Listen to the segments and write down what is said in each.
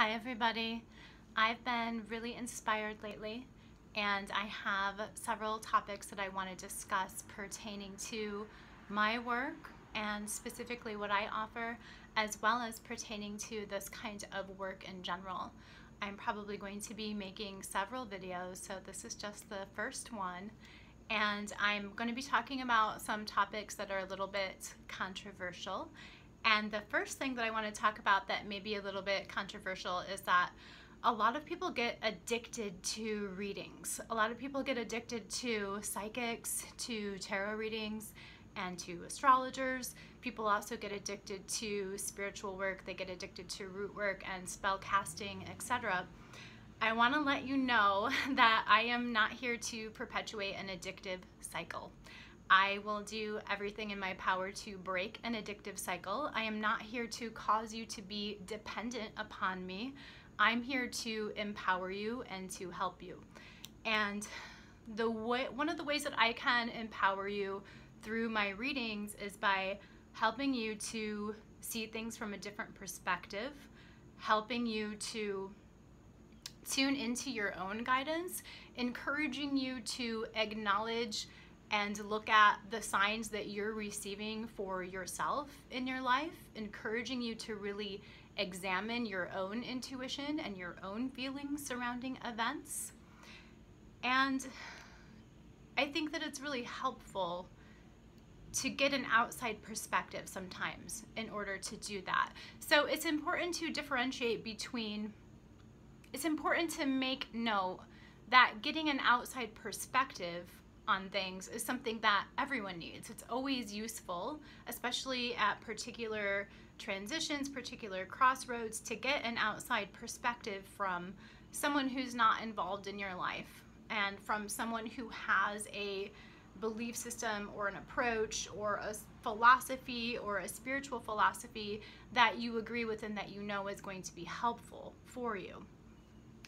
Hi everybody. I've been really inspired lately and I have several topics that I want to discuss pertaining to my work and specifically what I offer as well as pertaining to this kind of work in general. I'm probably going to be making several videos so this is just the first one and I'm going to be talking about some topics that are a little bit controversial and the first thing that I want to talk about that may be a little bit controversial is that a lot of people get addicted to readings. A lot of people get addicted to psychics, to tarot readings, and to astrologers. People also get addicted to spiritual work. They get addicted to root work and spell casting, etc. I want to let you know that I am not here to perpetuate an addictive cycle. I will do everything in my power to break an addictive cycle. I am not here to cause you to be dependent upon me. I'm here to empower you and to help you. And the way, one of the ways that I can empower you through my readings is by helping you to see things from a different perspective, helping you to tune into your own guidance, encouraging you to acknowledge and look at the signs that you're receiving for yourself in your life, encouraging you to really examine your own intuition and your own feelings surrounding events. And I think that it's really helpful to get an outside perspective sometimes in order to do that. So it's important to differentiate between, it's important to make note that getting an outside perspective on things is something that everyone needs. It's always useful, especially at particular transitions, particular crossroads, to get an outside perspective from someone who's not involved in your life and from someone who has a belief system or an approach or a philosophy or a spiritual philosophy that you agree with and that you know is going to be helpful for you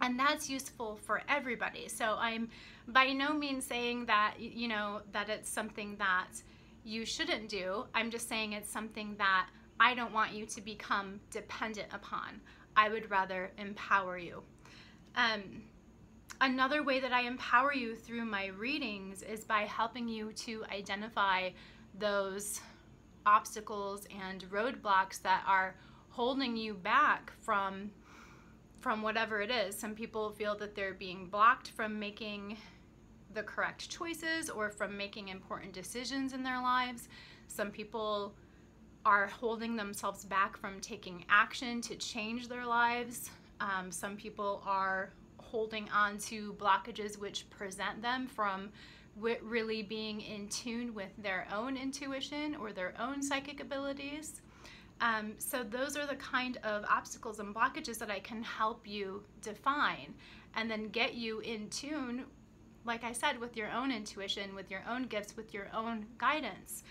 and that's useful for everybody. So i'm by no means saying that you know that it's something that you shouldn't do. I'm just saying it's something that i don't want you to become dependent upon. I would rather empower you. Um, another way that i empower you through my readings is by helping you to identify those obstacles and roadblocks that are holding you back from from whatever it is. Some people feel that they're being blocked from making the correct choices or from making important decisions in their lives. Some people are holding themselves back from taking action to change their lives. Um, some people are holding on to blockages which present them from really being in tune with their own intuition or their own psychic abilities. Um, so those are the kind of obstacles and blockages that I can help you define and then get you in tune, like I said, with your own intuition, with your own gifts, with your own guidance.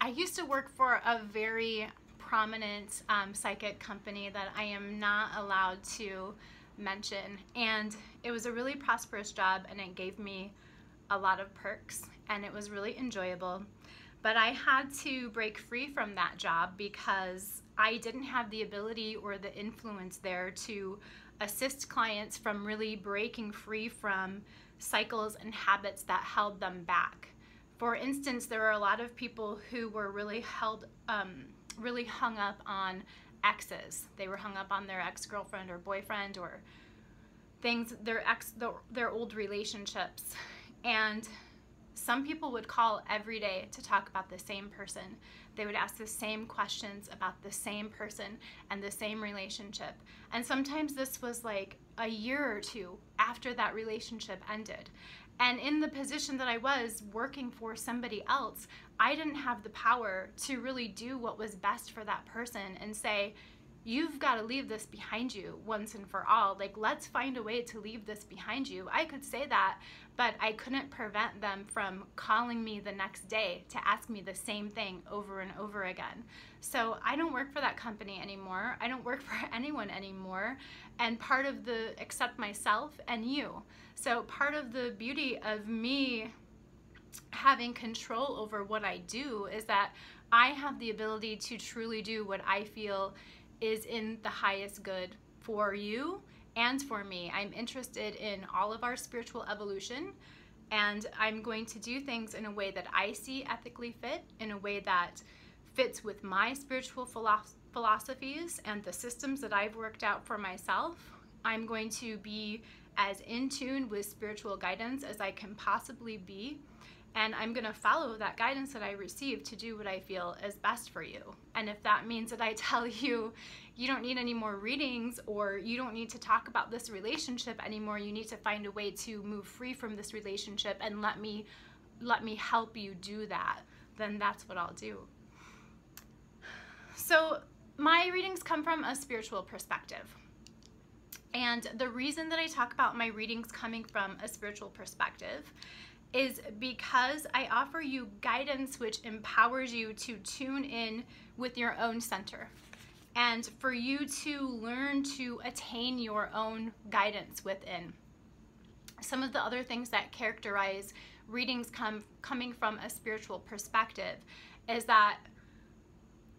I used to work for a very prominent um, psychic company that I am not allowed to mention and it was a really prosperous job and it gave me a lot of perks and it was really enjoyable but I had to break free from that job because I didn't have the ability or the influence there to assist clients from really breaking free from cycles and habits that held them back. For instance, there are a lot of people who were really held, um, really hung up on exes. They were hung up on their ex-girlfriend or boyfriend or things, their ex, their, their old relationships. And some people would call every day to talk about the same person. They would ask the same questions about the same person and the same relationship. And sometimes this was like a year or two after that relationship ended. And in the position that I was working for somebody else, I didn't have the power to really do what was best for that person and say, you've got to leave this behind you once and for all. Like, let's find a way to leave this behind you. I could say that, but I couldn't prevent them from calling me the next day to ask me the same thing over and over again. So I don't work for that company anymore. I don't work for anyone anymore. And part of the, except myself and you. So part of the beauty of me having control over what I do is that I have the ability to truly do what I feel is in the highest good for you and for me. I'm interested in all of our spiritual evolution and I'm going to do things in a way that I see ethically fit, in a way that fits with my spiritual philosophies and the systems that I've worked out for myself. I'm going to be as in tune with spiritual guidance as I can possibly be and I'm going to follow that guidance that I receive to do what I feel is best for you. And if that means that I tell you you don't need any more readings or you don't need to talk about this relationship anymore, you need to find a way to move free from this relationship and let me let me help you do that, then that's what I'll do. So, my readings come from a spiritual perspective. And the reason that I talk about my readings coming from a spiritual perspective is because I offer you guidance which empowers you to tune in with your own center and for you to learn to attain your own guidance within. Some of the other things that characterize readings come coming from a spiritual perspective is that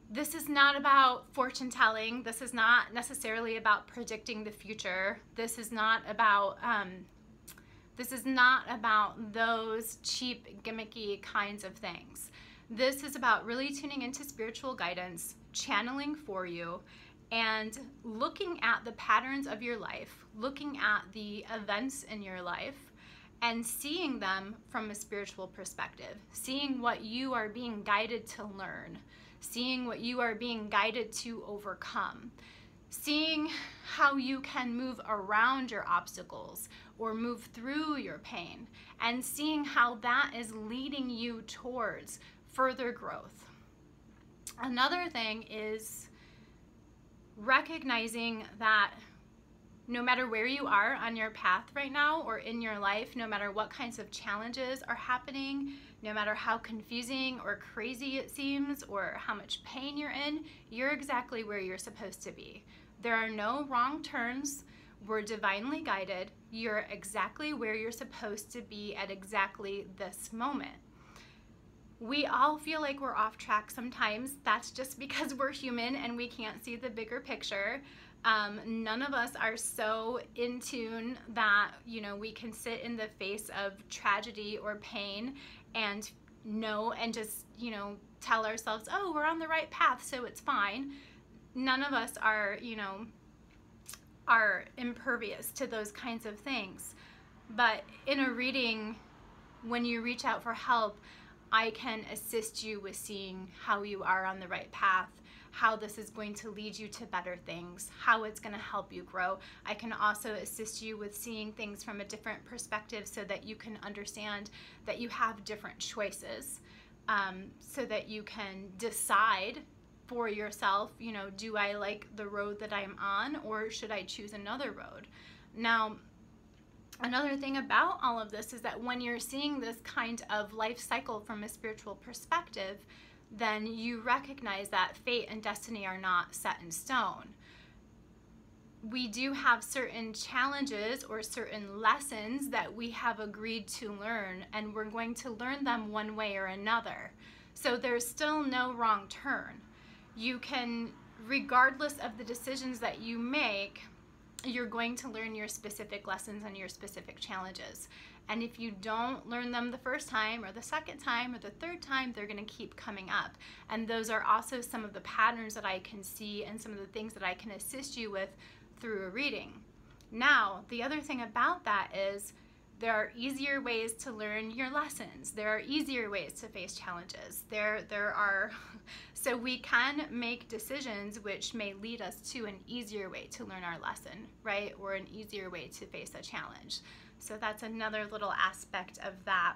this is not about fortune telling. This is not necessarily about predicting the future. This is not about um, this is not about those cheap, gimmicky kinds of things. This is about really tuning into spiritual guidance, channeling for you, and looking at the patterns of your life, looking at the events in your life, and seeing them from a spiritual perspective, seeing what you are being guided to learn, seeing what you are being guided to overcome. Seeing how you can move around your obstacles or move through your pain, and seeing how that is leading you towards further growth. Another thing is recognizing that no matter where you are on your path right now or in your life, no matter what kinds of challenges are happening, no matter how confusing or crazy it seems or how much pain you're in, you're exactly where you're supposed to be. There are no wrong turns. We're divinely guided. You're exactly where you're supposed to be at exactly this moment. We all feel like we're off track sometimes. That's just because we're human and we can't see the bigger picture. Um, none of us are so in tune that you know we can sit in the face of tragedy or pain and know and just you know tell ourselves oh we're on the right path so it's fine none of us are, you know, are impervious to those kinds of things. But in a reading, when you reach out for help, I can assist you with seeing how you are on the right path, how this is going to lead you to better things, how it's going to help you grow. I can also assist you with seeing things from a different perspective so that you can understand that you have different choices um, so that you can decide for yourself, you know, do I like the road that I'm on or should I choose another road? Now, another thing about all of this is that when you're seeing this kind of life cycle from a spiritual perspective, then you recognize that fate and destiny are not set in stone. We do have certain challenges or certain lessons that we have agreed to learn, and we're going to learn them one way or another. So there's still no wrong turn you can, regardless of the decisions that you make, you're going to learn your specific lessons and your specific challenges. And if you don't learn them the first time or the second time or the third time, they're going to keep coming up. And those are also some of the patterns that I can see and some of the things that I can assist you with through a reading. Now, the other thing about that is there are easier ways to learn your lessons. There are easier ways to face challenges. There, there are, so we can make decisions which may lead us to an easier way to learn our lesson, right? Or an easier way to face a challenge. So that's another little aspect of that.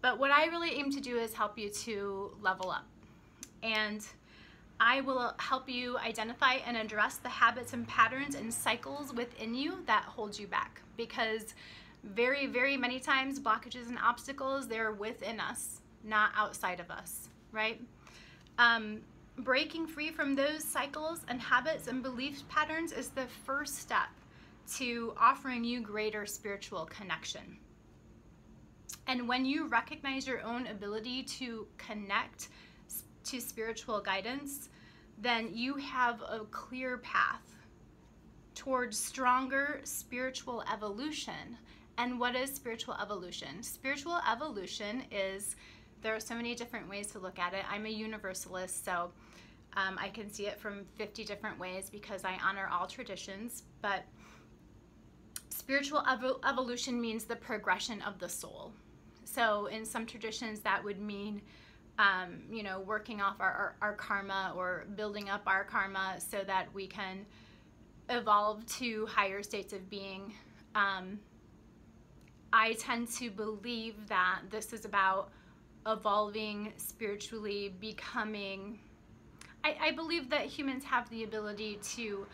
But what I really aim to do is help you to level up. And I will help you identify and address the habits and patterns and cycles within you that hold you back because very, very many times blockages and obstacles, they're within us, not outside of us, right? Um, breaking free from those cycles and habits and belief patterns is the first step to offering you greater spiritual connection. And when you recognize your own ability to connect to spiritual guidance, then you have a clear path towards stronger spiritual evolution. And what is spiritual evolution? Spiritual evolution is, there are so many different ways to look at it. I'm a universalist, so um, I can see it from 50 different ways because I honor all traditions. But spiritual evo evolution means the progression of the soul. So in some traditions, that would mean um, you know, working off our, our, our, karma or building up our karma so that we can evolve to higher states of being. Um, I tend to believe that this is about evolving spiritually, becoming. I, I believe that humans have the ability to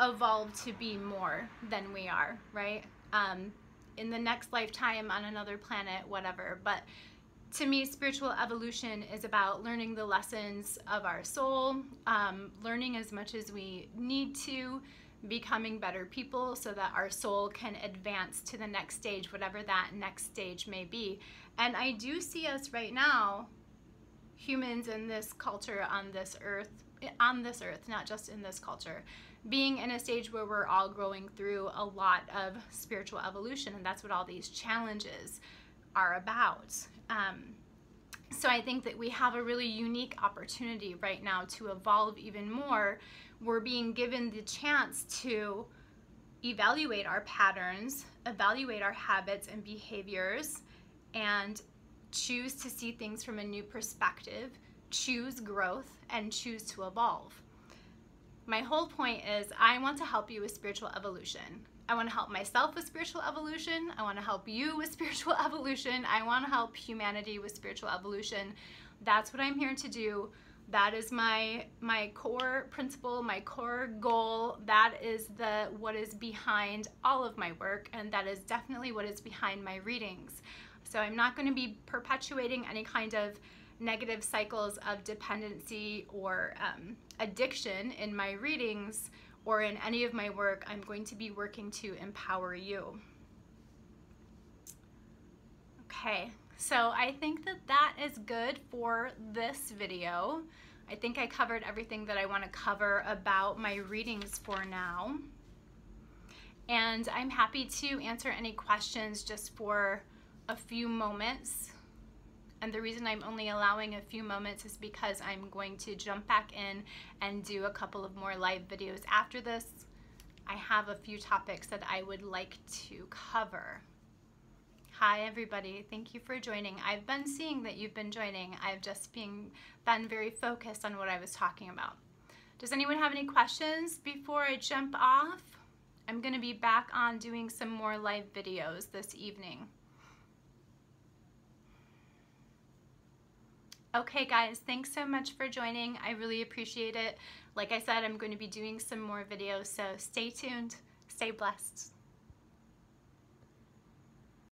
evolve to be more than we are, right? Um, in the next lifetime on another planet, whatever. But to me, spiritual evolution is about learning the lessons of our soul, um, learning as much as we need to, becoming better people so that our soul can advance to the next stage, whatever that next stage may be. And I do see us right now, humans in this culture on this earth, on this earth, not just in this culture, being in a stage where we're all growing through a lot of spiritual evolution. And that's what all these challenges are about. Um, so I think that we have a really unique opportunity right now to evolve even more. We're being given the chance to evaluate our patterns, evaluate our habits and behaviors, and choose to see things from a new perspective, choose growth, and choose to evolve. My whole point is I want to help you with spiritual evolution. I want to help myself with spiritual evolution. I want to help you with spiritual evolution. I want to help humanity with spiritual evolution. That's what I'm here to do. That is my my core principle, my core goal. That is the what is behind all of my work and that is definitely what is behind my readings. So I'm not going to be perpetuating any kind of negative cycles of dependency or um, addiction in my readings or in any of my work, I'm going to be working to empower you. Okay, so I think that that is good for this video. I think I covered everything that I want to cover about my readings for now. And I'm happy to answer any questions just for a few moments. And the reason I'm only allowing a few moments is because I'm going to jump back in and do a couple of more live videos after this. I have a few topics that I would like to cover. Hi everybody, thank you for joining. I've been seeing that you've been joining. I've just been, been very focused on what I was talking about. Does anyone have any questions before I jump off? I'm gonna be back on doing some more live videos this evening. Okay guys, thanks so much for joining. I really appreciate it. Like I said, I'm going to be doing some more videos, so stay tuned, stay blessed.